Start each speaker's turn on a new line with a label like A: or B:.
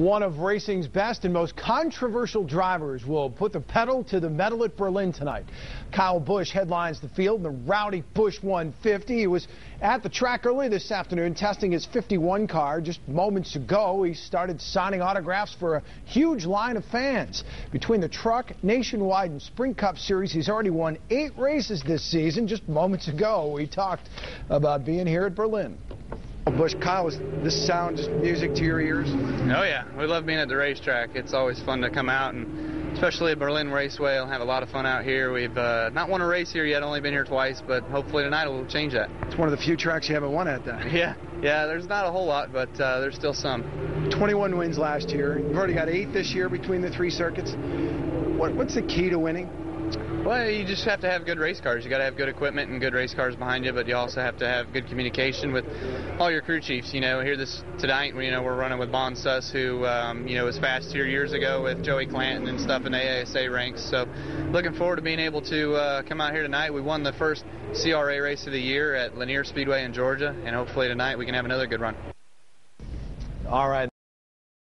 A: One of racing's best and most controversial drivers will put the pedal to the metal at Berlin tonight. Kyle Busch headlines the field in the rowdy Busch 150. He was at the track early this afternoon testing his 51 car. Just moments ago, he started signing autographs for a huge line of fans. Between the truck, nationwide, and Sprint Cup Series, he's already won eight races this season. Just moments ago, we talked about being here at Berlin. Busch, Kyle, is this sound just music to your ears?
B: Oh yeah, we love being at the racetrack. It's always fun to come out and especially at Berlin Raceway. We'll have a lot of fun out here. We've uh, not won a race here yet, only been here twice, but hopefully tonight we'll change that.
A: It's one of the few tracks you haven't won at, then.
B: Yeah, yeah. There's not a whole lot, but uh, there's still some.
A: 21 wins last year. You've already got eight this year between the three circuits. What, what's the key to winning?
B: Well, you just have to have good race cars. You got to have good equipment and good race cars behind you, but you also have to have good communication with all your crew chiefs. You know, here this tonight, you know, we're running with Bond Suss, who um, you know was fast here years ago with Joey Clanton and stuff in the ASA ranks. So, looking forward to being able to uh, come out here tonight. We won the first CRA race of the year at Lanier Speedway in Georgia, and hopefully tonight we can have another good run.
A: All right.